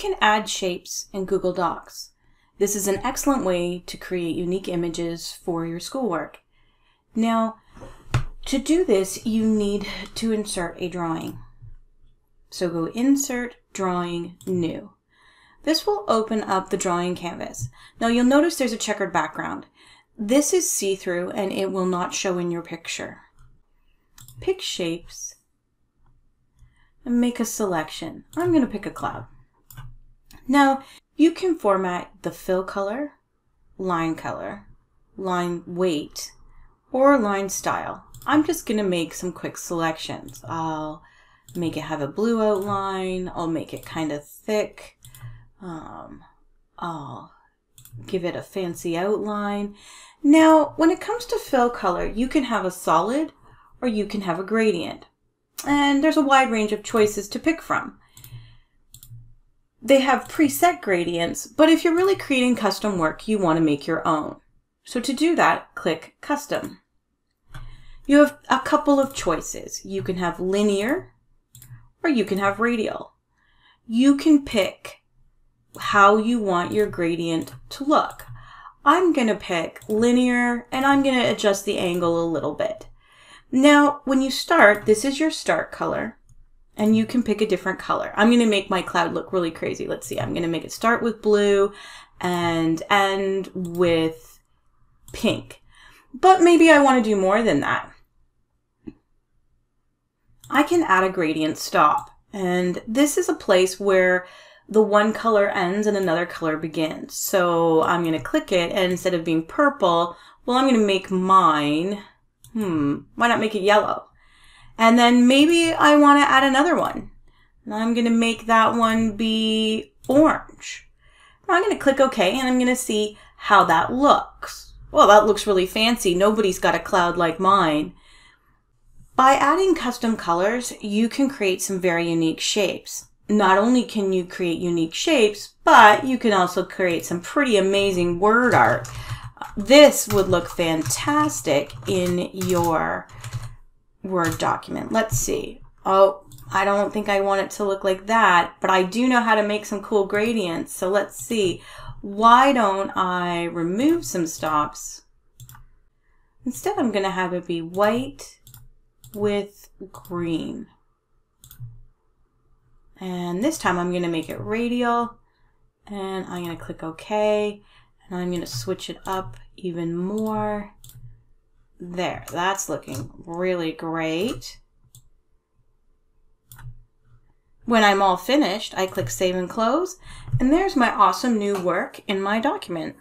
can add shapes in Google Docs. This is an excellent way to create unique images for your schoolwork. Now, to do this, you need to insert a drawing. So go Insert, Drawing, New. This will open up the drawing canvas. Now you'll notice there's a checkered background. This is see-through and it will not show in your picture. Pick shapes and make a selection. I'm going to pick a cloud. Now you can format the fill color, line color, line weight, or line style. I'm just going to make some quick selections. I'll make it have a blue outline. I'll make it kind of thick. Um, I'll give it a fancy outline. Now, when it comes to fill color, you can have a solid or you can have a gradient. And there's a wide range of choices to pick from. They have preset gradients, but if you're really creating custom work, you want to make your own. So to do that, click Custom. You have a couple of choices. You can have linear or you can have radial. You can pick how you want your gradient to look. I'm going to pick linear and I'm going to adjust the angle a little bit. Now, when you start, this is your start color and you can pick a different color. I'm going to make my cloud look really crazy. Let's see. I'm going to make it start with blue and end with pink. But maybe I want to do more than that. I can add a gradient stop. And this is a place where the one color ends and another color begins. So I'm going to click it and instead of being purple, well, I'm going to make mine, hmm, why not make it yellow? And then maybe I want to add another one. I'm going to make that one be orange. I'm going to click OK and I'm going to see how that looks. Well, that looks really fancy. Nobody's got a cloud like mine. By adding custom colors, you can create some very unique shapes. Not only can you create unique shapes, but you can also create some pretty amazing word art. This would look fantastic in your Word document. Let's see. Oh, I don't think I want it to look like that, but I do know how to make some cool gradients. So let's see. Why don't I remove some stops? Instead, I'm going to have it be white with green. And this time I'm going to make it radial and I'm going to click OK and I'm going to switch it up even more. There, that's looking really great. When I'm all finished, I click Save and Close, and there's my awesome new work in my document.